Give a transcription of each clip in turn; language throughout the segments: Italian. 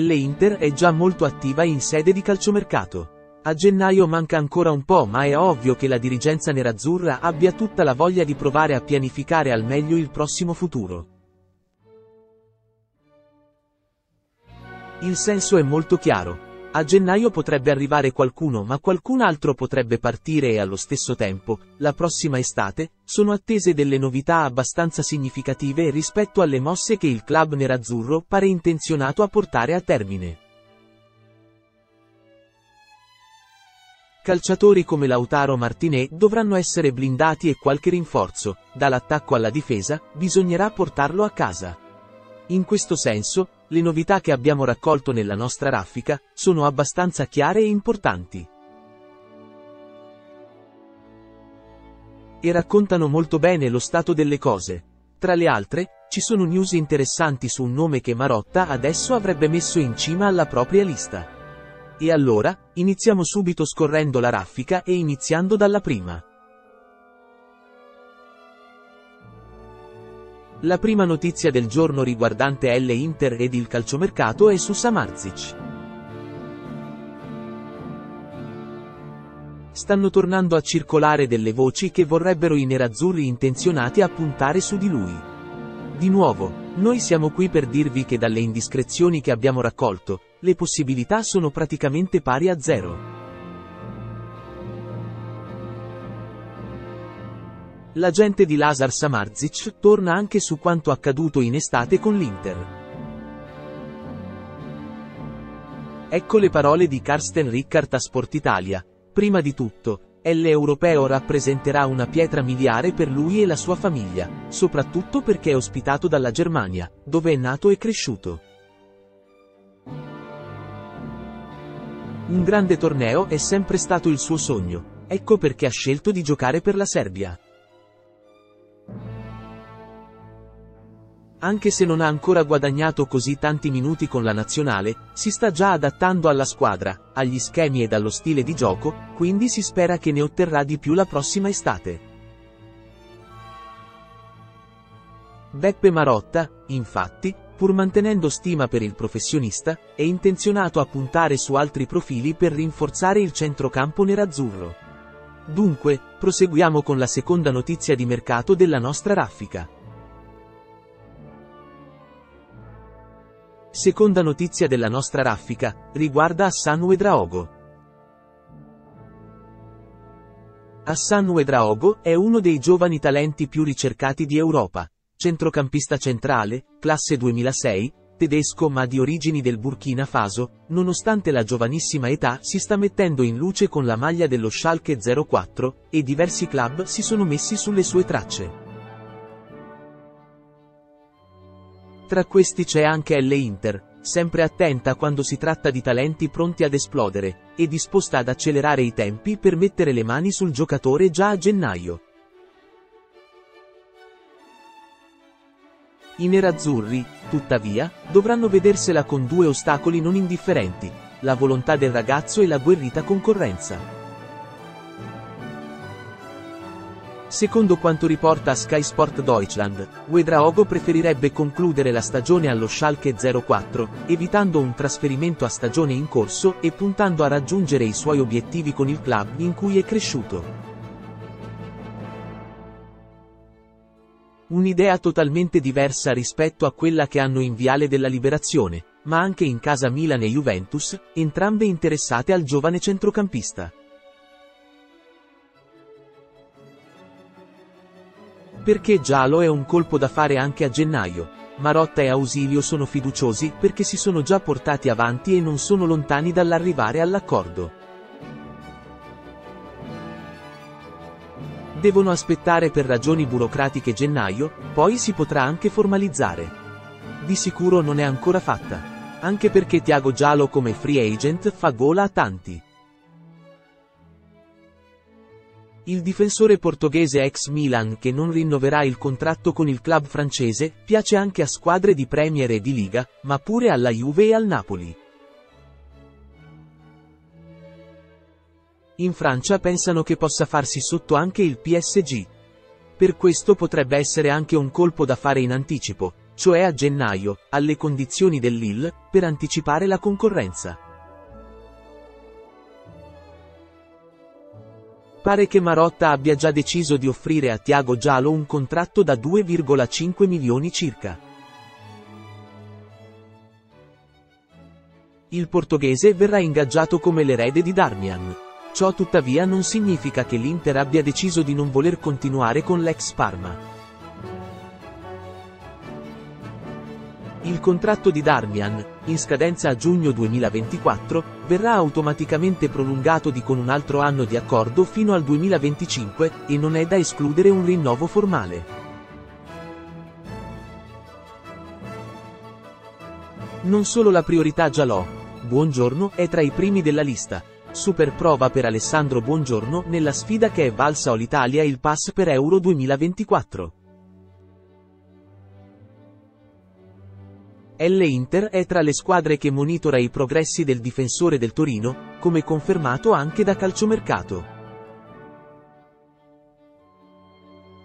L Inter è già molto attiva in sede di calciomercato. A gennaio manca ancora un po' ma è ovvio che la dirigenza nerazzurra abbia tutta la voglia di provare a pianificare al meglio il prossimo futuro. Il senso è molto chiaro. A gennaio potrebbe arrivare qualcuno ma qualcun altro potrebbe partire e allo stesso tempo, la prossima estate, sono attese delle novità abbastanza significative rispetto alle mosse che il club nerazzurro pare intenzionato a portare a termine. Calciatori come Lautaro Martinez dovranno essere blindati e qualche rinforzo, dall'attacco alla difesa, bisognerà portarlo a casa. In questo senso, le novità che abbiamo raccolto nella nostra raffica, sono abbastanza chiare e importanti. E raccontano molto bene lo stato delle cose. Tra le altre, ci sono news interessanti su un nome che Marotta adesso avrebbe messo in cima alla propria lista. E allora, iniziamo subito scorrendo la raffica e iniziando dalla prima. La prima notizia del giorno riguardante L Inter ed il calciomercato è su Samarzic. Stanno tornando a circolare delle voci che vorrebbero i nerazzurri intenzionati a puntare su di lui. Di nuovo, noi siamo qui per dirvi che dalle indiscrezioni che abbiamo raccolto, le possibilità sono praticamente pari a zero. L'agente di Lazar Samarzic torna anche su quanto accaduto in estate con l'Inter. Ecco le parole di Karsten Rickard a Sport Italia. Prima di tutto, l'Europeo rappresenterà una pietra miliare per lui e la sua famiglia, soprattutto perché è ospitato dalla Germania, dove è nato e cresciuto. Un grande torneo è sempre stato il suo sogno, ecco perché ha scelto di giocare per la Serbia. Anche se non ha ancora guadagnato così tanti minuti con la nazionale, si sta già adattando alla squadra, agli schemi ed allo stile di gioco, quindi si spera che ne otterrà di più la prossima estate. Beppe Marotta, infatti, pur mantenendo stima per il professionista, è intenzionato a puntare su altri profili per rinforzare il centrocampo nerazzurro. Dunque, proseguiamo con la seconda notizia di mercato della nostra raffica. Seconda notizia della nostra raffica, riguarda Hassan Ouedraogo. Hassan Ouedraogo è uno dei giovani talenti più ricercati di Europa, centrocampista centrale, classe 2006, tedesco ma di origini del Burkina Faso, nonostante la giovanissima età si sta mettendo in luce con la maglia dello Schalke 04, e diversi club si sono messi sulle sue tracce. Tra questi c'è anche L Inter, sempre attenta quando si tratta di talenti pronti ad esplodere, e disposta ad accelerare i tempi per mettere le mani sul giocatore già a gennaio. I nerazzurri, tuttavia, dovranno vedersela con due ostacoli non indifferenti, la volontà del ragazzo e la guerrita concorrenza. Secondo quanto riporta Sky Sport Deutschland, Wedraogo preferirebbe concludere la stagione allo Schalke 04, evitando un trasferimento a stagione in corso e puntando a raggiungere i suoi obiettivi con il club in cui è cresciuto. Un'idea totalmente diversa rispetto a quella che hanno in Viale della Liberazione, ma anche in casa Milan e Juventus, entrambe interessate al giovane centrocampista. Perché giallo è un colpo da fare anche a gennaio. Marotta e Ausilio sono fiduciosi perché si sono già portati avanti e non sono lontani dall'arrivare all'accordo. Devono aspettare per ragioni burocratiche gennaio, poi si potrà anche formalizzare. Di sicuro non è ancora fatta. Anche perché Tiago Giallo come free agent fa gola a tanti. Il difensore portoghese ex Milan che non rinnoverà il contratto con il club francese, piace anche a squadre di Premier e di Liga, ma pure alla Juve e al Napoli. In Francia pensano che possa farsi sotto anche il PSG. Per questo potrebbe essere anche un colpo da fare in anticipo, cioè a gennaio, alle condizioni del Lille, per anticipare la concorrenza. Pare che Marotta abbia già deciso di offrire a Tiago Giallo un contratto da 2,5 milioni circa. Il portoghese verrà ingaggiato come l'erede di Darmian. Ciò tuttavia non significa che l'Inter abbia deciso di non voler continuare con l'ex Parma. Il contratto di Darmian, in scadenza a giugno 2024, verrà automaticamente prolungato di con un altro anno di accordo fino al 2025, e non è da escludere un rinnovo formale. Non solo la priorità Gialò, Buongiorno è tra i primi della lista. Super prova per Alessandro Buongiorno nella sfida che è valsa all'Italia il pass per Euro 2024. L Inter è tra le squadre che monitora i progressi del difensore del Torino, come confermato anche da calciomercato.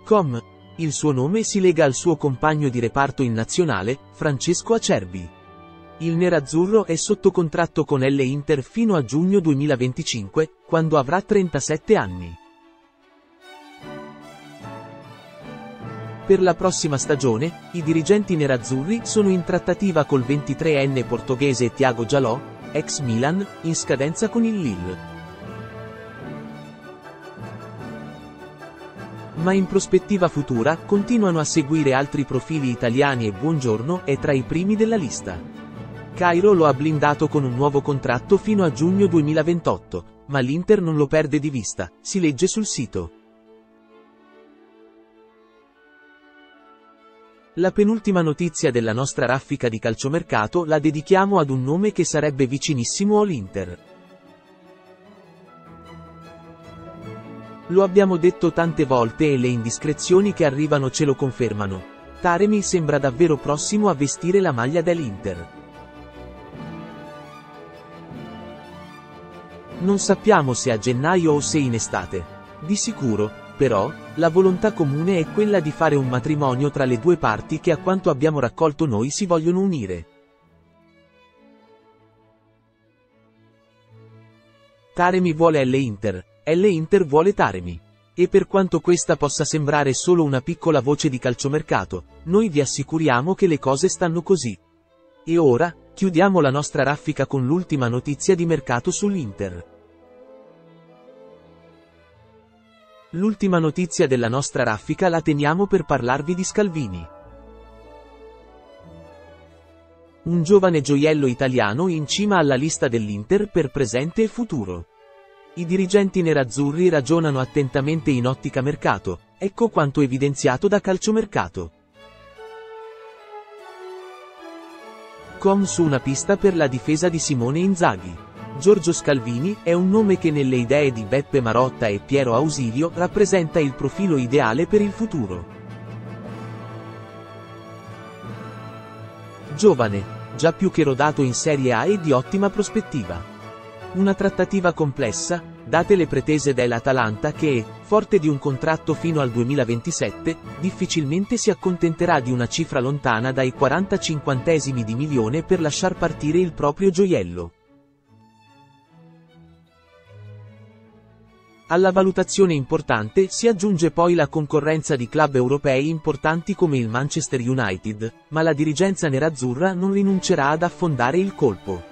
Com. Il suo nome si lega al suo compagno di reparto in nazionale, Francesco Acerbi. Il nerazzurro è sotto contratto con L Inter fino a giugno 2025, quando avrà 37 anni. Per la prossima stagione, i dirigenti nerazzurri sono in trattativa col 23enne portoghese Thiago Jalò, ex Milan, in scadenza con il Lille. Ma in prospettiva futura, continuano a seguire altri profili italiani e Buongiorno è tra i primi della lista. Cairo lo ha blindato con un nuovo contratto fino a giugno 2028, ma l'Inter non lo perde di vista, si legge sul sito. La penultima notizia della nostra raffica di calciomercato la dedichiamo ad un nome che sarebbe vicinissimo all'Inter. Lo abbiamo detto tante volte e le indiscrezioni che arrivano ce lo confermano. Taremi sembra davvero prossimo a vestire la maglia dell'Inter. Non sappiamo se a gennaio o se in estate. Di sicuro, però, la volontà comune è quella di fare un matrimonio tra le due parti che a quanto abbiamo raccolto noi si vogliono unire. Taremi vuole L Inter, L Inter vuole Taremi. E per quanto questa possa sembrare solo una piccola voce di calciomercato, noi vi assicuriamo che le cose stanno così. E ora, chiudiamo la nostra raffica con l'ultima notizia di mercato sull'Inter. L'ultima notizia della nostra raffica la teniamo per parlarvi di Scalvini. Un giovane gioiello italiano in cima alla lista dell'Inter per presente e futuro. I dirigenti nerazzurri ragionano attentamente in ottica mercato, ecco quanto evidenziato da calciomercato. Com su una pista per la difesa di Simone Inzaghi. Giorgio Scalvini è un nome che nelle idee di Beppe Marotta e Piero Ausilio rappresenta il profilo ideale per il futuro. Giovane, già più che rodato in Serie A e di ottima prospettiva. Una trattativa complessa, date le pretese dell'Atalanta che, forte di un contratto fino al 2027, difficilmente si accontenterà di una cifra lontana dai 40 cinquantesimi di milione per lasciar partire il proprio gioiello. Alla valutazione importante si aggiunge poi la concorrenza di club europei importanti come il Manchester United, ma la dirigenza nerazzurra non rinuncerà ad affondare il colpo.